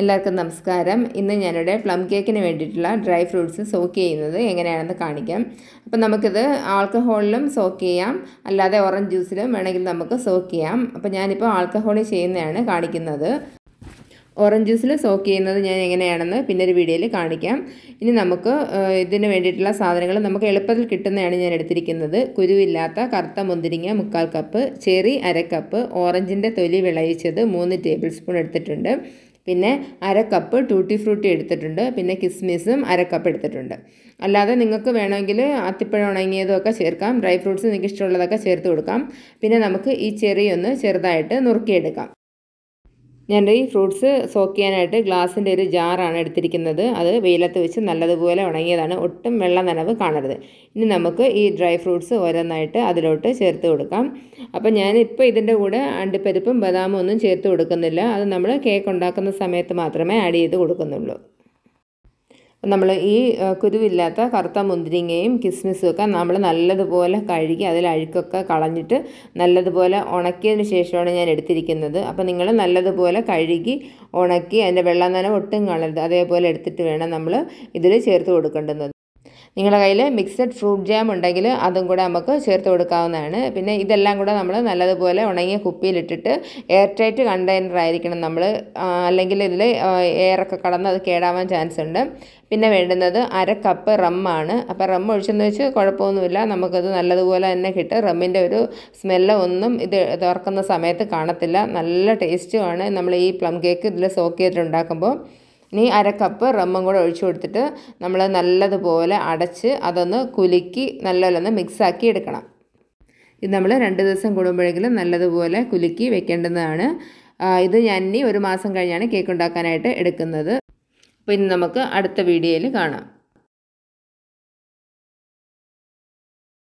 എല്ലാവർക്കും നമസ്കാരം. ഇന്ന് ഞാനിവിടെ പ്ലം കേക്കിന് വേണ്ടിയിട്ടുള്ള ഡ്രൈ ഫ്രൂട്ട്സ് സോക്ക് ചെയ്യുന്നത് എങ്ങനെയാണെന്ന് കാണിക്കാം. അപ്പം നമുക്കിത് ആൾക്കഹോളിലും സോക്ക് ചെയ്യാം. അല്ലാതെ ഓറഞ്ച് ജ്യൂസിലും വേണമെങ്കിൽ നമുക്ക് സോക്ക് ചെയ്യാം. അപ്പം ഞാനിപ്പോൾ ആൾക്കഹോളിൽ ചെയ്യുന്നതാണ് കാണിക്കുന്നത്. ഓറഞ്ച് ജ്യൂസിൽ സോക്ക് ചെയ്യുന്നത് ഞാൻ എങ്ങനെയാണെന്ന് പിന്നെ ഒരു വീഡിയോയിൽ കാണിക്കാം. ഇനി നമുക്ക് ഇതിന് വേണ്ടിയിട്ടുള്ള സാധനങ്ങൾ നമുക്ക് എളുപ്പത്തിൽ കിട്ടുന്നതാണ് ഞാൻ എടുത്തിരിക്കുന്നത്. കുരുവില്ലാത്ത കറുത്ത മുന്തിരിങ്ങ മുക്കാൽ കപ്പ് ചെറി അര കപ്പ് ഓറഞ്ചിന്റെ തൊലി വിളയിച്ചത് മൂന്ന് ടേബിൾ സ്പൂൺ എടുത്തിട്ടുണ്ട്. പിന്നെ അര കപ്പ് ടൂട്ടി ഫ്രൂട്ടി എടുത്തിട്ടുണ്ട്. പിന്നെ കിസ്മിസും അര കപ്പ് എടുത്തിട്ടുണ്ട്. അല്ലാതെ നിങ്ങൾക്ക് വേണമെങ്കിൽ അത്തിപ്പഴം ഉണങ്ങിയതൊക്കെ ചേർക്കാം. ഡ്രൈ ഫ്രൂട്ട്സ് നിങ്ങൾക്ക് ഇഷ്ടമുള്ളതൊക്കെ ചേർത്ത് കൊടുക്കാം. പിന്നെ നമുക്ക് ഈ ചെറി ഒന്ന് ചെറുതായിട്ട് നുറുക്കിയെടുക്കാം. ഞാൻ ഈ ഫ്രൂട്ട്സ് സോക്ക് ചെയ്യാനായിട്ട് ഗ്ലാസിന്റെ ഒരു ജാറാണ് എടുത്തിരിക്കുന്നത്. അത് വെയിലത്ത് വെച്ച് നല്ലതുപോലെ ഉണങ്ങിയതാണ്. ഒട്ടും വെള്ളം നനവ് കാണരുത്. ഇനി നമുക്ക് ഈ ഡ്രൈ ഫ്രൂട്ട്സ് ഓരോന്നായിട്ട് അതിലോട്ട് ചേർത്ത് കൊടുക്കാം. അപ്പോൾ ഞാനിപ്പോൾ ഇതിന്റെ കൂടെ അണ്ടിപ്പരിപ്പും ബദാമും ഒന്നും ചേർത്ത് കൊടുക്കുന്നില്ല. അത് നമ്മൾ കേക്ക് ഉണ്ടാക്കുന്ന സമയത്ത് മാത്രമേ ആഡ് ചെയ്ത് കൊടുക്കുന്നുള്ളൂ. നമ്മൾ ഈ കുരുവില്ലാത്ത കറുത്ത മുന്തിരിങ്ങയും കിസ്മിസും ഒക്കെ നമ്മൾ നല്ലതുപോലെ കഴുകി അതിൽ അഴുക്കൊക്കെ കളഞ്ഞിട്ട് നല്ലതുപോലെ ഉണക്കിയതിന് ശേഷമാണ് ഞാൻ എടുത്തിരിക്കുന്നത്. അപ്പോൾ നിങ്ങൾ നല്ലതുപോലെ കഴുകി ഉണക്കി അതിന്റെ വെള്ളം നനവ് ഒട്ടും കളരുത് അതേപോലെ എടുത്തിട്ട് വേണം നമ്മൾ ഇതിൽ ചേർത്ത് കൊടുക്കേണ്ടുന്നത് നിങ്ങളുടെ കയ്യിൽ മിക്സഡ് ഫ്രൂട്ട് ജാം ഉണ്ടെങ്കിൽ അതും കൂടെ നമുക്ക് ചേർത്ത് കൊടുക്കാവുന്നതാണ്. പിന്നെ ഇതെല്ലാം കൂടെ നമ്മൾ നല്ലതുപോലെ ഉണങ്ങിയ കുപ്പിയിലിട്ടിട്ട് എയർ ടൈറ്റ് കണ്ടെയ്നർ ആയിരിക്കണം നമ്മൾ അല്ലെങ്കിൽ ഇതിൽ എയറൊക്കെ കടന്ന് അത് കേടാവാൻ ചാൻസ് ഉണ്ട്. പിന്നെ വേണ്ടുന്നത് അര കപ്പ് റമ്മാണ് അപ്പോൾ റം ഒഴിച്ചെന്ന് വെച്ച് കുഴപ്പമൊന്നുമില്ല. നമുക്കത് നല്ലതുപോലെ തന്നെ കിട്ടും. റമ്മിന്റെ ഒരു സ്മെല്ല് ഒന്നും ഇത് തുറക്കുന്ന സമയത്ത് കാണത്തില്ല. നല്ല ടേസ്റ്റുമാണ് നമ്മൾ ഈ പ്ലം കേക്ക് ഇതിൽ സോക്ക് ചെയ്തിട്ട് ഉണ്ടാക്കുമ്പോൾ ഇനി അര കപ്പ് റമ്മും കൂടെ ഒഴിച്ചു കൊടുത്തിട്ട് നമ്മൾ നല്ലതുപോലെ അടച്ച് അതൊന്ന് കുലുക്കി നല്ലപോലെ മിക്സാക്കി എടുക്കണം. ഇത് നമ്മൾ രണ്ട് ദിവസം കൂടുമ്പോഴെങ്കിലും നല്ലതുപോലെ കുലുക്കി വെക്കേണ്ടതാണ്. ഇത് ഞാൻ ഇനി ഒരു മാസം കഴിഞ്ഞാണ് കേക്ക് ഉണ്ടാക്കാനായിട്ട് എടുക്കുന്നത്. അപ്പോൾ ഇനി നമുക്ക് അടുത്ത വീഡിയോയിൽ കാണാം.